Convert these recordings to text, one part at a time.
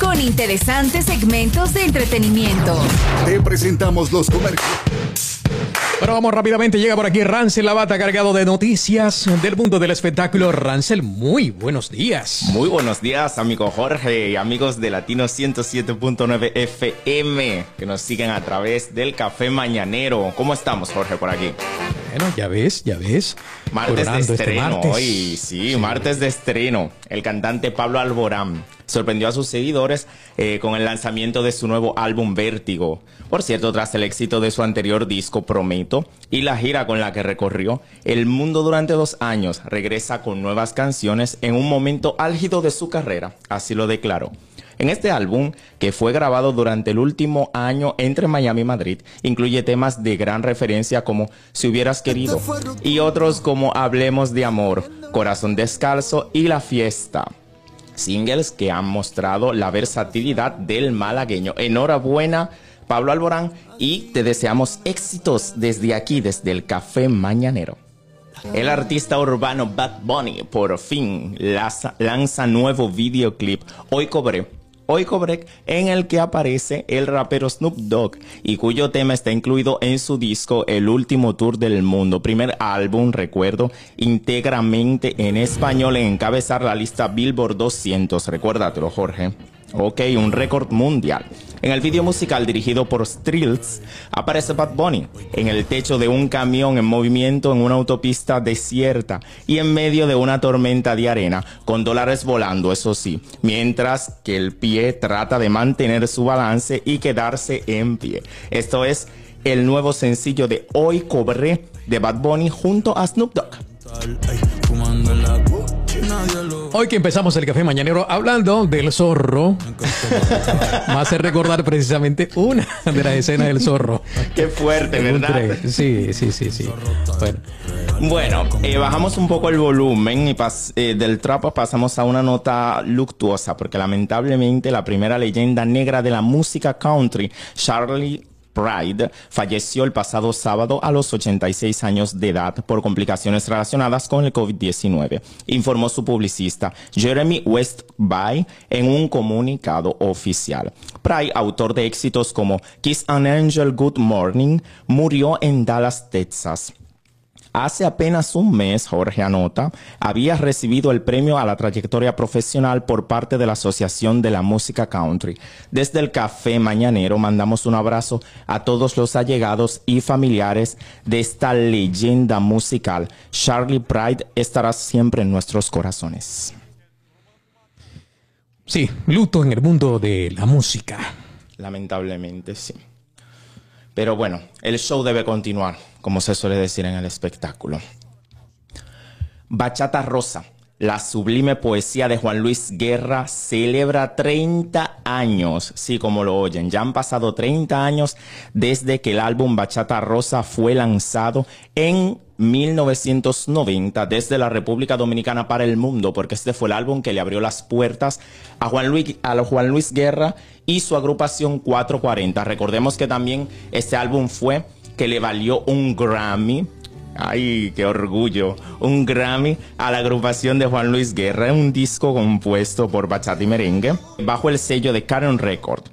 con interesantes segmentos de entretenimiento. Te presentamos los comercios. Pero vamos rápidamente, llega por aquí Rancel Lavata cargado de noticias del mundo del espectáculo. Rancel, muy buenos días. Muy buenos días, amigo Jorge y amigos de Latino 107.9 FM que nos siguen a través del Café Mañanero. ¿Cómo estamos, Jorge, por aquí? Bueno, ya ves, ya ves. Martes de este estreno hoy, sí, martes de estreno. El cantante Pablo Alborán sorprendió a sus seguidores eh, con el lanzamiento de su nuevo álbum Vértigo. Por cierto, tras el éxito de su anterior disco Prometo y la gira con la que recorrió el mundo durante dos años, regresa con nuevas canciones en un momento álgido de su carrera, así lo declaró. En este álbum, que fue grabado durante el último año entre Miami y Madrid, incluye temas de gran referencia como Si hubieras querido y otros como Hablemos de amor, Corazón descalzo y La fiesta singles que han mostrado la versatilidad del malagueño. Enhorabuena, Pablo Alborán, y te deseamos éxitos desde aquí, desde el Café Mañanero. El artista urbano Bad Bunny por fin lanza, nuevo videoclip. Hoy cobré Break, en el que aparece el rapero Snoop Dogg y cuyo tema está incluido en su disco El último tour del mundo, primer álbum, recuerdo, íntegramente en español en encabezar la lista Billboard 200, recuérdatelo Jorge. Ok, un récord mundial. En el video musical dirigido por Strills aparece Bad Bunny en el techo de un camión en movimiento en una autopista desierta y en medio de una tormenta de arena con dólares volando, eso sí, mientras que el pie trata de mantener su balance y quedarse en pie. Esto es el nuevo sencillo de Hoy Cobré de Bad Bunny junto a Snoop Dogg. Hoy que empezamos el café mañanero hablando del zorro, me hace recordar precisamente una de las escenas del zorro. Qué fuerte, ¿verdad? Sí, sí, sí, sí. Bueno, eh, bajamos un poco el volumen y eh, del trapo pasamos a una nota luctuosa, porque lamentablemente la primera leyenda negra de la música country, Charlie Pride falleció el pasado sábado a los 86 años de edad por complicaciones relacionadas con el COVID-19, informó su publicista Jeremy Westby en un comunicado oficial. Pride, autor de éxitos como Kiss an Angel Good Morning, murió en Dallas, Texas. Hace apenas un mes, Jorge Anota había recibido el premio a la trayectoria profesional por parte de la Asociación de la Música Country. Desde el Café Mañanero mandamos un abrazo a todos los allegados y familiares de esta leyenda musical. Charlie Pride estará siempre en nuestros corazones. Sí, luto en el mundo de la música. Lamentablemente, sí. Pero bueno, el show debe continuar, como se suele decir en el espectáculo. Bachata Rosa, la sublime poesía de Juan Luis Guerra, celebra 30 años. Sí, como lo oyen, ya han pasado 30 años desde que el álbum Bachata Rosa fue lanzado en 1990 desde la República Dominicana para el mundo, porque este fue el álbum que le abrió las puertas a Juan Luis, Juan Luis Guerra y su agrupación 440. Recordemos que también este álbum fue que le valió un Grammy. Ay, qué orgullo. Un Grammy a la agrupación de Juan Luis Guerra, un disco compuesto por bachata y merengue, bajo el sello de Karen Record.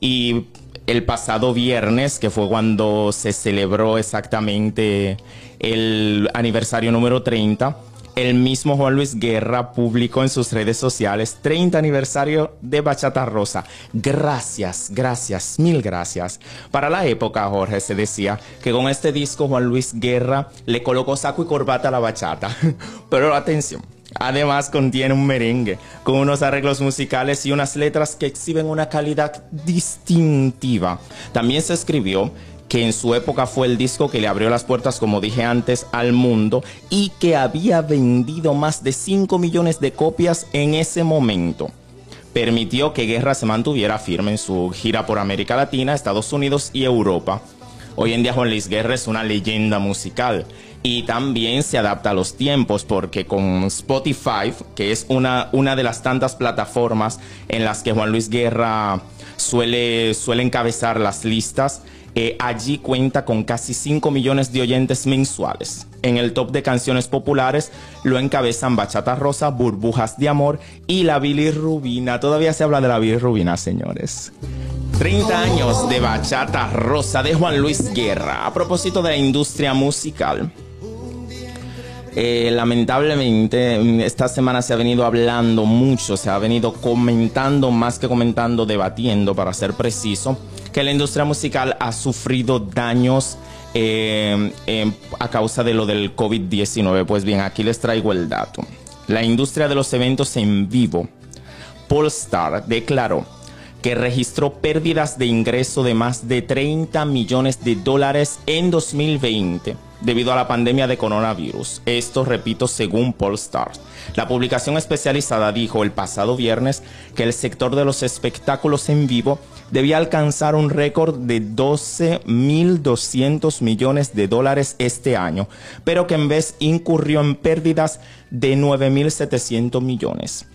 Y el pasado viernes, que fue cuando se celebró exactamente el aniversario número 30, el mismo Juan Luis Guerra publicó en sus redes sociales 30 aniversario de Bachata Rosa. Gracias, gracias, mil gracias. Para la época, Jorge, se decía que con este disco Juan Luis Guerra le colocó saco y corbata a la bachata. Pero atención, Además contiene un merengue con unos arreglos musicales y unas letras que exhiben una calidad distintiva. También se escribió que en su época fue el disco que le abrió las puertas, como dije antes, al mundo y que había vendido más de 5 millones de copias en ese momento. Permitió que Guerra se mantuviera firme en su gira por América Latina, Estados Unidos y Europa. Hoy en día Juan Luis Guerra es una leyenda musical y también se adapta a los tiempos porque con Spotify, que es una, una de las tantas plataformas en las que Juan Luis Guerra suele, suele encabezar las listas, eh, allí cuenta con casi 5 millones de oyentes mensuales. En el top de canciones populares lo encabezan Bachata Rosa, Burbujas de Amor y La Bilirrubina. Todavía se habla de la bilirrubina, señores. 30 años de Bachata Rosa de Juan Luis Guerra. A propósito de la industria musical. Eh, lamentablemente, esta semana se ha venido hablando mucho, se ha venido comentando, más que comentando, debatiendo, para ser preciso, que la industria musical ha sufrido daños eh, eh, a causa de lo del COVID-19. Pues bien, aquí les traigo el dato. La industria de los eventos en vivo, Polestar declaró que registró pérdidas de ingreso de más de 30 millones de dólares en 2020 debido a la pandemia de coronavirus. Esto, repito, según Polestar. La publicación especializada dijo el pasado viernes que el sector de los espectáculos en vivo debía alcanzar un récord de 12.200 millones de dólares este año, pero que en vez incurrió en pérdidas de 9.700 millones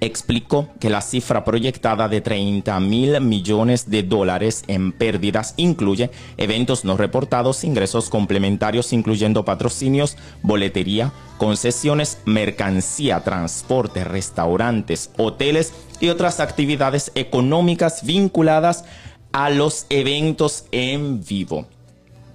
explicó que la cifra proyectada de 30 mil millones de dólares en pérdidas incluye eventos no reportados, ingresos complementarios incluyendo patrocinios, boletería, concesiones, mercancía, transporte, restaurantes, hoteles y otras actividades económicas vinculadas a los eventos en vivo.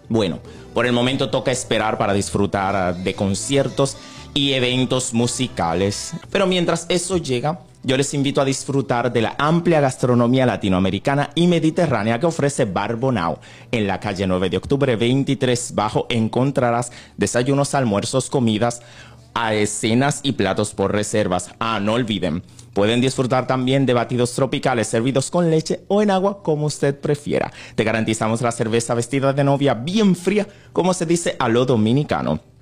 Bueno, por el momento toca esperar para disfrutar ah, de conciertos y eventos musicales. Pero mientras eso llega, yo les invito a disfrutar de la amplia gastronomía latinoamericana y mediterránea que ofrece Barbonao. En la calle 9 de octubre 23 bajo encontrarás desayunos, almuerzos, comidas, a escenas y platos por reservas. Ah, no olviden, pueden disfrutar también de batidos tropicales servidos con leche o en agua como usted prefiera. Te garantizamos la cerveza vestida de novia bien fría, como se dice a lo dominicano.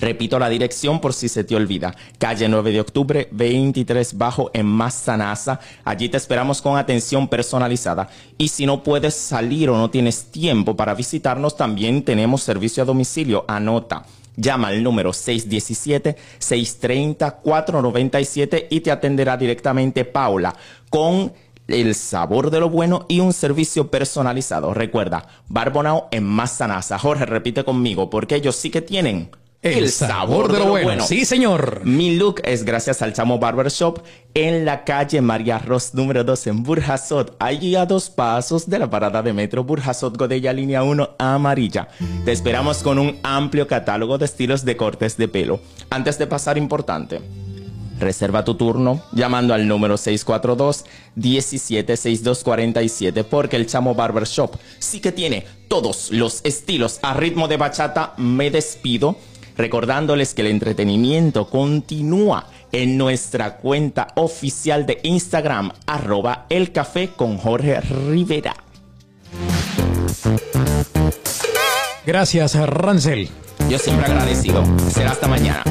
Repito la dirección por si se te olvida. Calle 9 de octubre, 23 Bajo en Mazanasa. Allí te esperamos con atención personalizada. Y si no puedes salir o no tienes tiempo para visitarnos, también tenemos servicio a domicilio. Anota. Llama al número 617-630-497 y te atenderá directamente Paula con el sabor de lo bueno y un servicio personalizado. Recuerda, Barbonao en Mazanasa. Jorge, repite conmigo, porque ellos sí que tienen el, sabor, de, lo, bueno. Sí, señor. Mi look es gracias al Chamo Barber Shop en la calle María Ross número 2 en Burjasot. Allí a dos pasos de la parada de metro Burjasot Godella línea 1 amarilla. Te esperamos con un amplio catálogo de estilos de cortes de pelo. Antes de pasar, importante. Reserva tu turno llamando al número 642-176247 porque el Chamo Barber Shop sí que tiene todos los estilos a ritmo de bachata. Me despido recordándoles que el entretenimiento continúa en nuestra cuenta oficial de Instagram, arroba el café con Jorge Rivera. Gracias, Rancel. Yo siempre agradecido. Será hasta mañana.